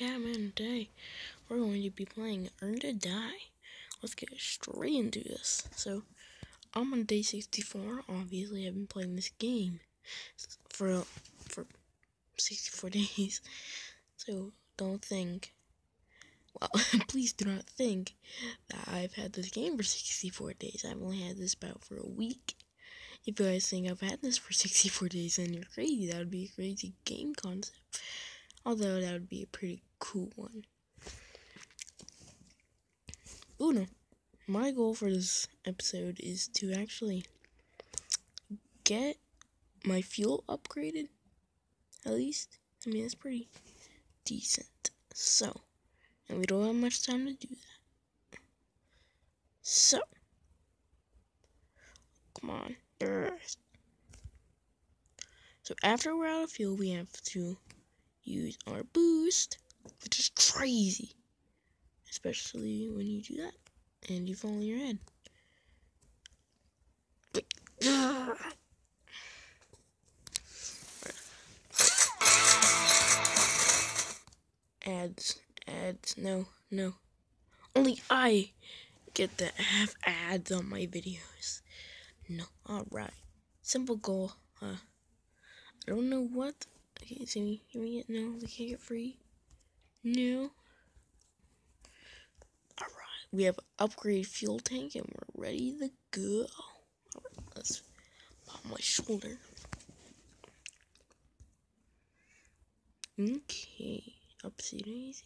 Catman. Today, we're going to be playing Earn to Die. Let's get straight into this. So, I'm on day 64. Obviously, I've been playing this game for for 64 days. So, don't think. Well, please do not think that I've had this game for 64 days. I've only had this about for a week. If you guys think I've had this for 64 days, then you're crazy. That would be a crazy game concept. Although that would be a pretty cool one. Uno. My goal for this episode is to actually get my fuel upgraded. At least. I mean, it's pretty decent. So, and we don't have much time to do that. So, come on. So after we're out of fuel, we have to use our boost, which is crazy. Especially when you do that and you fall on your head. Ads, ads, no, no. Only I get to have ads on my videos. No, alright. Simple goal, huh? I don't know what Okay, see me, can we get, no, we can't get free. No. Alright, we have upgrade fuel tank and we're ready to go. Let's pop my shoulder. Okay, upsy daisy.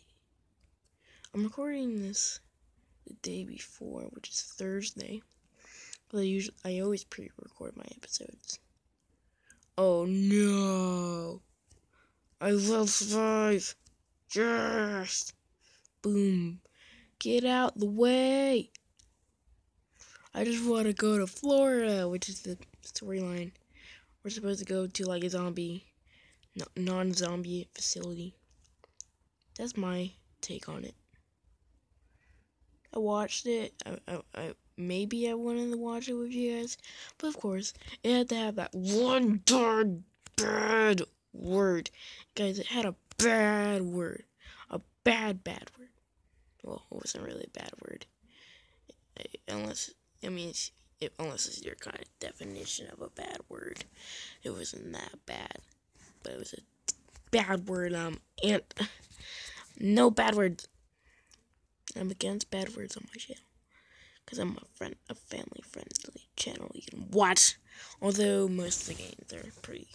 I'm recording this the day before, which is Thursday. I usually I always pre-record my episodes. Oh no. I will survive. Yes. Boom. Get out the way. I just want to go to Florida, which is the storyline. We're supposed to go to like a zombie, non-zombie facility. That's my take on it. I watched it. I, I, I, maybe I wanted to watch it with you guys, but of course, it had to have that one darn bad word. Guys, it had a bad word. A bad, bad word. Well, it wasn't really a bad word. Unless, I mean, it, unless it's your kind of definition of a bad word. It wasn't that bad. But it was a bad word, um, and no bad words. I'm against bad words on my channel. Because I'm a friend, a family friendly channel you can watch. Although most of the games are pretty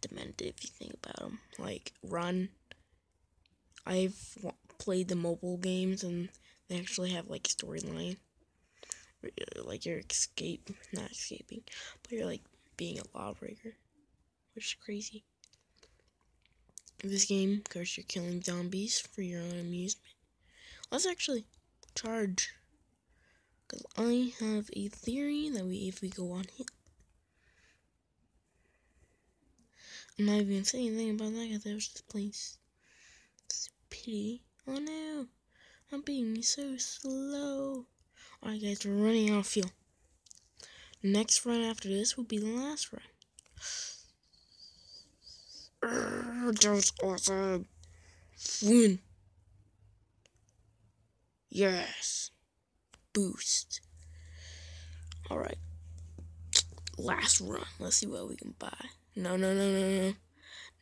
demented if you think about them. Like Run. I've played the mobile games and they actually have like a storyline. Like you're escape, not escaping, but you're like being a lawbreaker, which is crazy. In this game, of course, you're killing zombies for your own amusement. Let's actually charge. Because I have a theory that we, if we go on here, I'm not even saying anything about that because I was just playing Oh no, I'm being so slow. Alright guys, we're running out of fuel. Next run after this will be the last run. that was awesome. Win. Yes. Boost. Alright. Last run. Let's see what we can buy. No, no, no, no, no.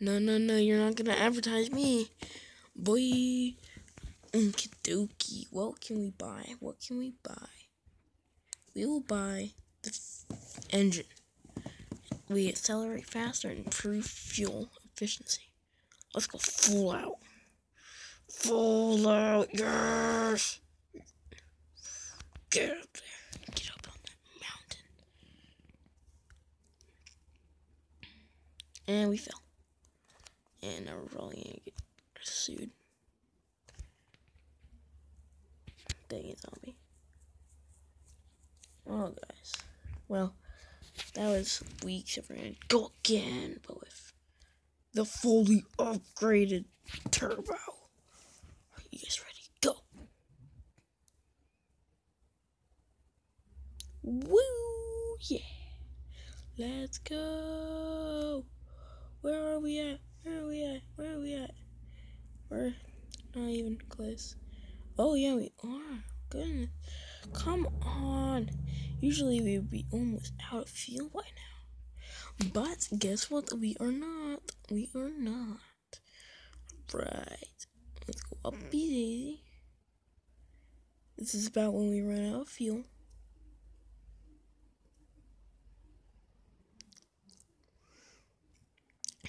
No, no, no, you're not gonna advertise me. Boy. Dokie. What can we buy? What can we buy? We will buy the engine. We accelerate faster and improve fuel efficiency. Let's go full out. Full out, yes! Get up there. Get up And we fell. And now get sued. Dang it, zombie. Oh, guys. Well, that was weeks of ran. Go again, but with the fully upgraded turbo. Are you guys ready? Go. Woo! Yeah. Let's go. Where are we at? Where are we at? Where are we at? We're not close. Oh yeah, we are. Goodness. Come on. Usually we would be almost out of fuel by now. But guess what? We are not. We are not. Right. Let's go up easy. This is about when we run out of fuel.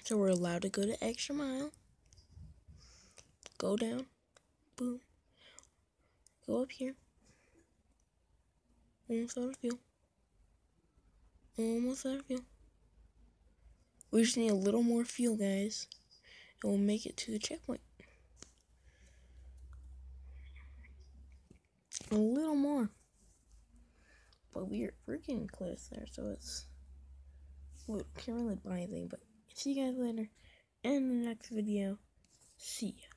So we're allowed to go to extra mile. Go down. Boom. Go up here. Almost out of fuel. Almost out of fuel. We just need a little more fuel, guys. And we'll make it to the checkpoint. A little more. But we're, we're getting close there, so it's... We can't really buy anything, but see you guys later in the next video. See ya.